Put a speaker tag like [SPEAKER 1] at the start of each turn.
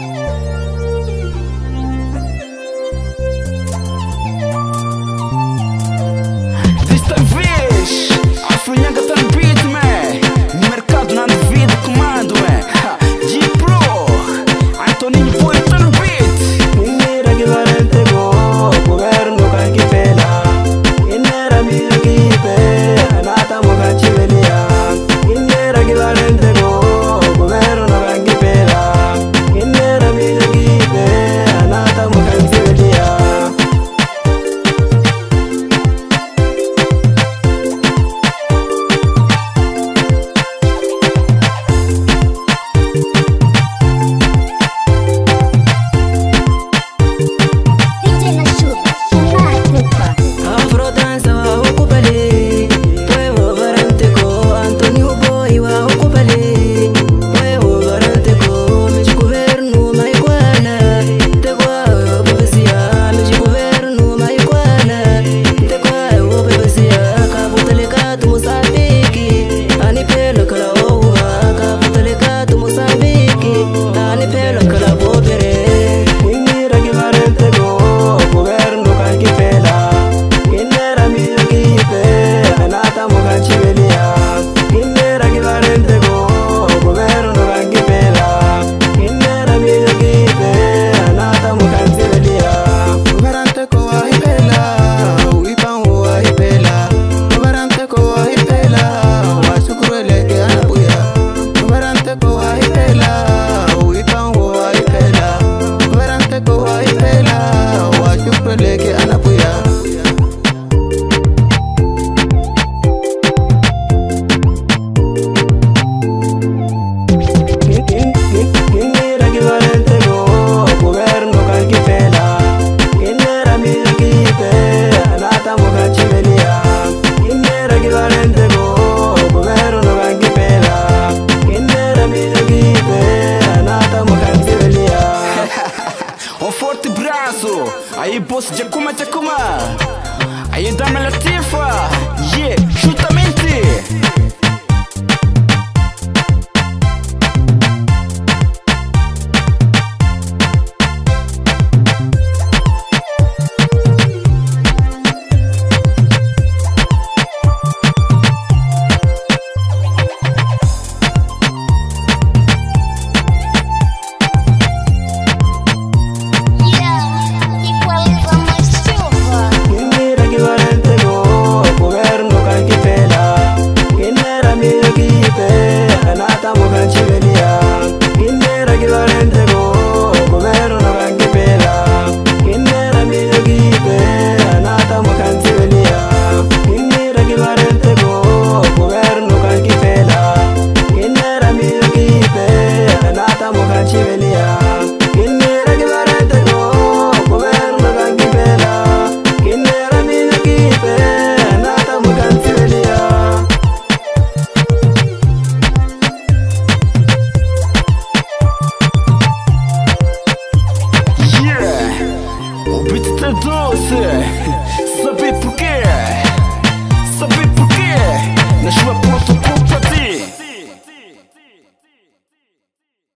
[SPEAKER 1] oh Aí boss Jakuma Jakuma Aí dama Latifa Yeah, justamente